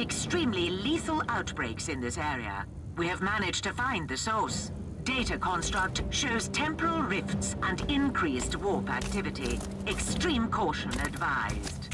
extremely lethal outbreaks in this area. We have managed to find the source. Data construct shows temporal rifts and increased warp activity. Extreme caution advised.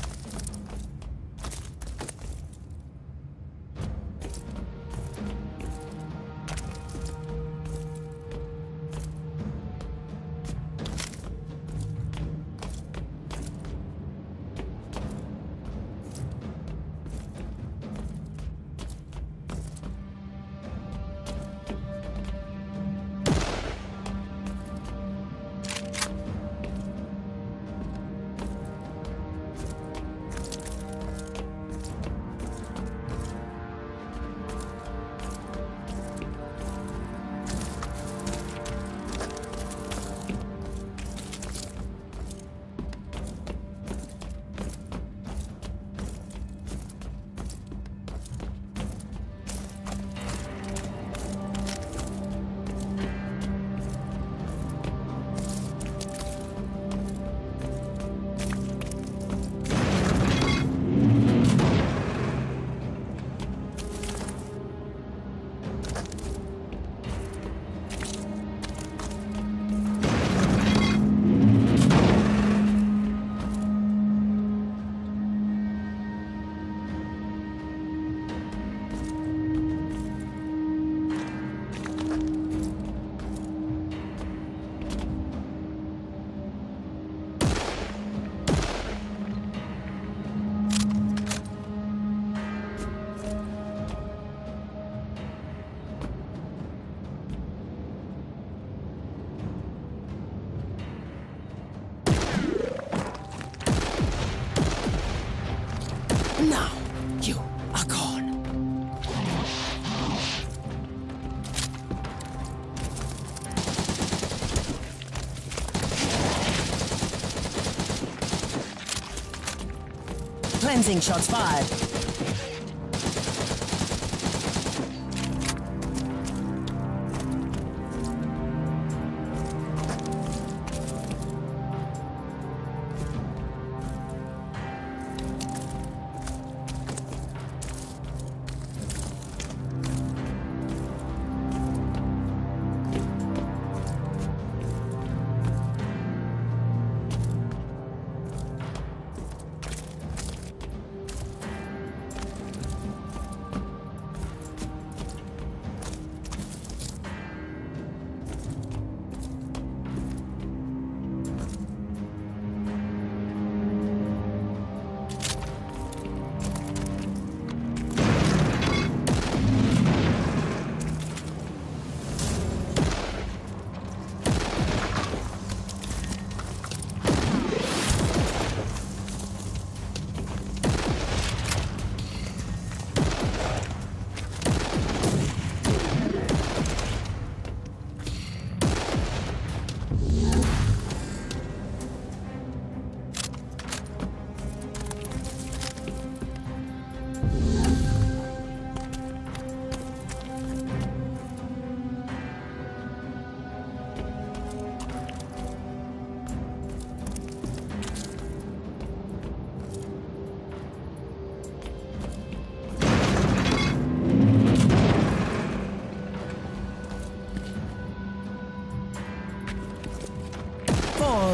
Shots fired.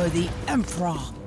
The Emperor.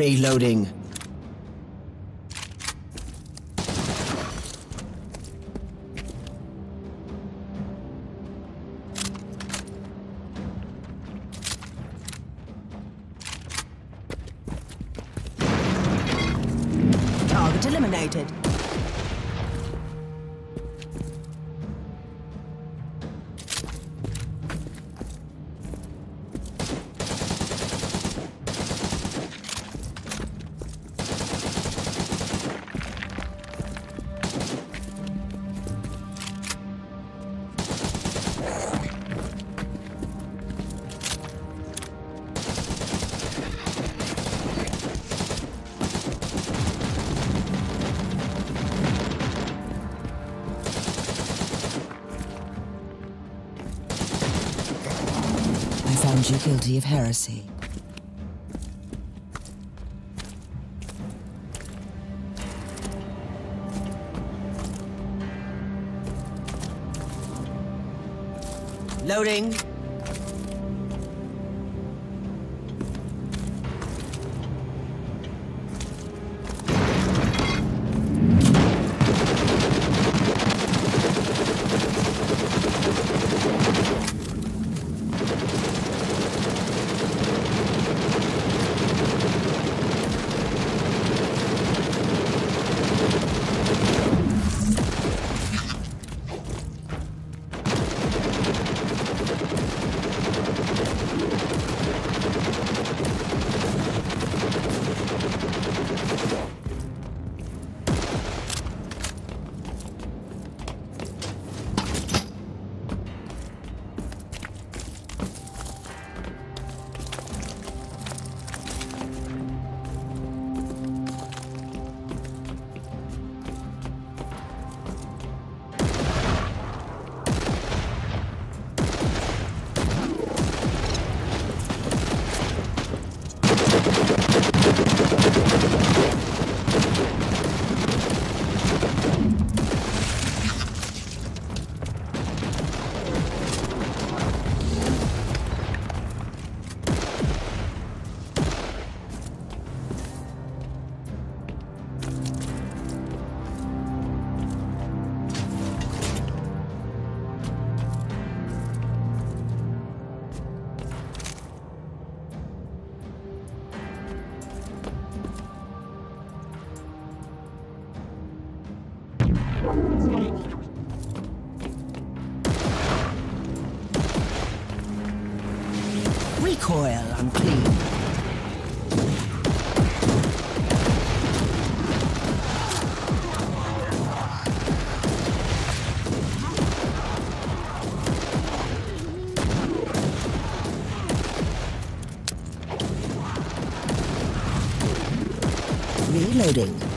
Reloading. Target eliminated. I found you guilty of heresy. Loading. Reloading.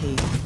Guilty.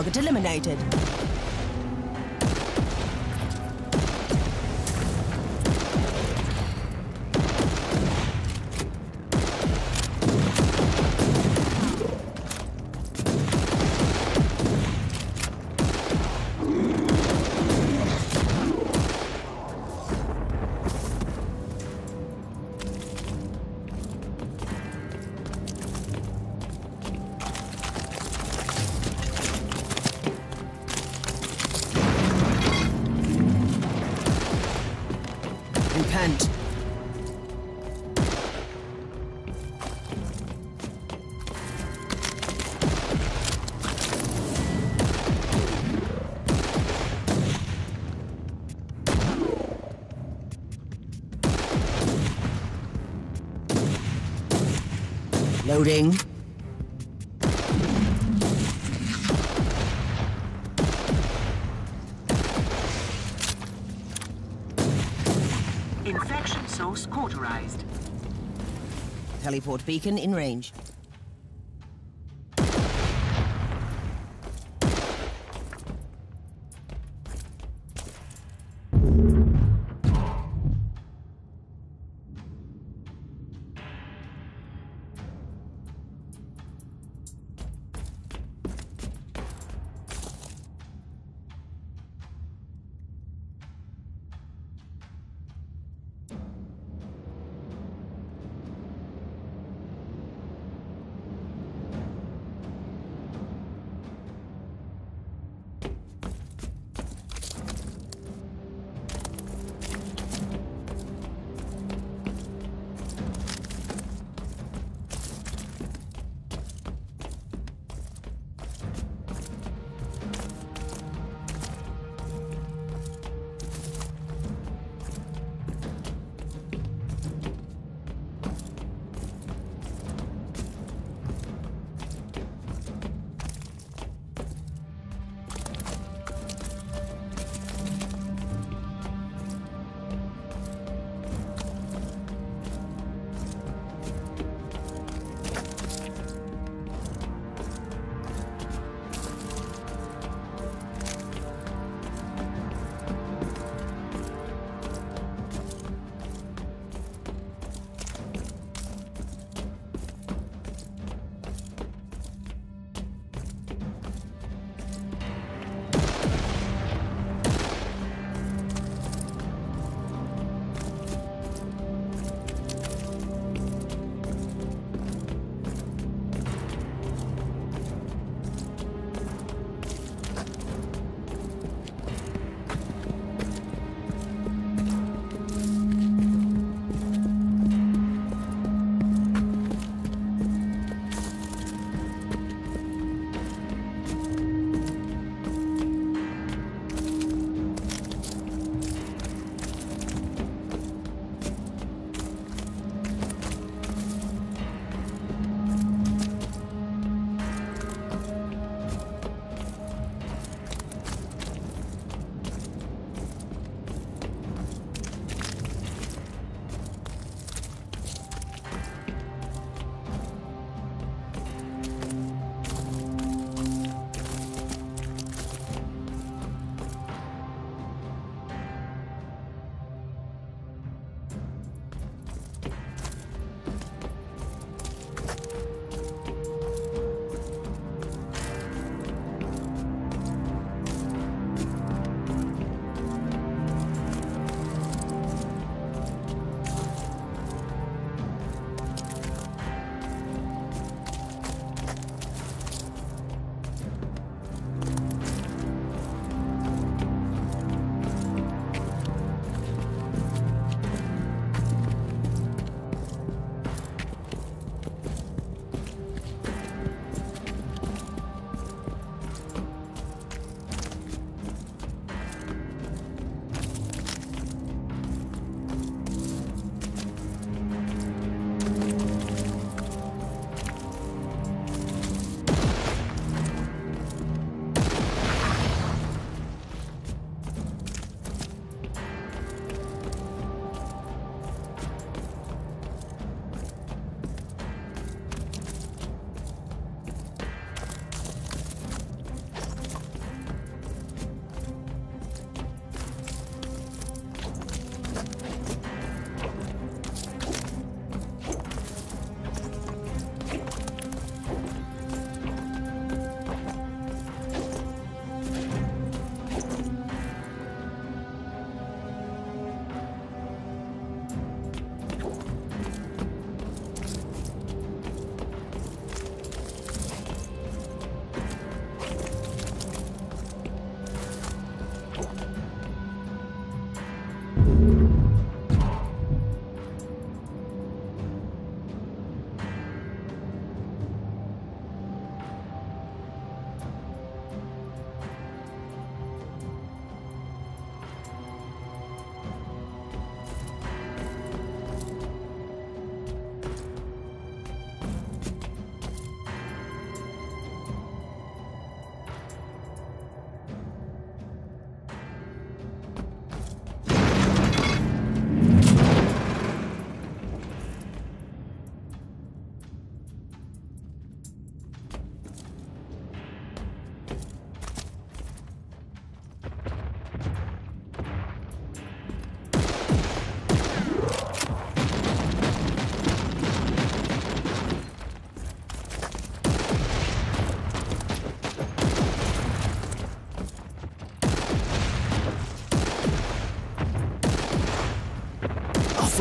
Target eliminated. Repent. Loading. Teleport beacon in range.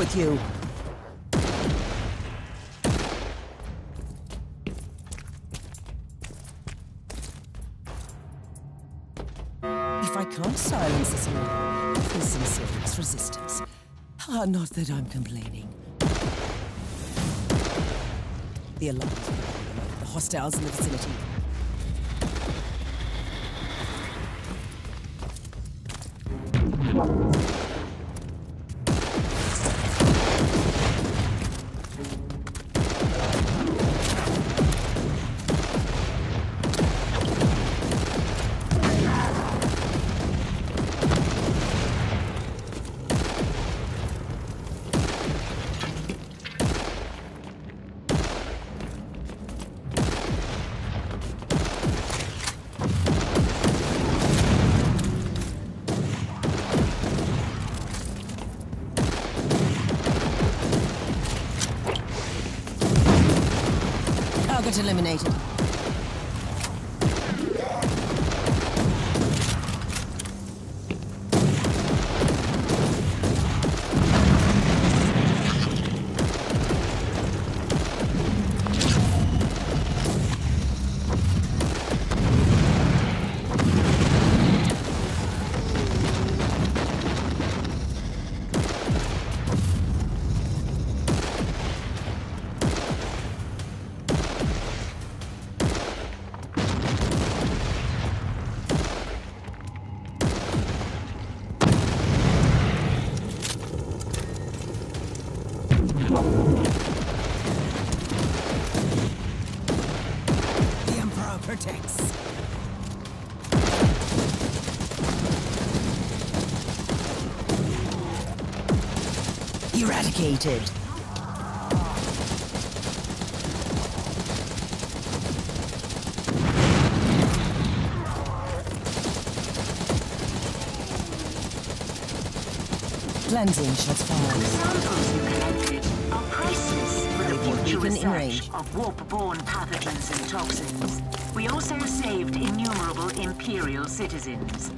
With you! If I can't silence this alarm, there's some serious resistance. Ah, not that I'm complaining. The alarm. The hostiles in the vicinity. Eliminated. Eradicated. Cleansing shots fired. Samples you collected of warp-borne pathogens and toxins. We also saved innumerable Imperial citizens.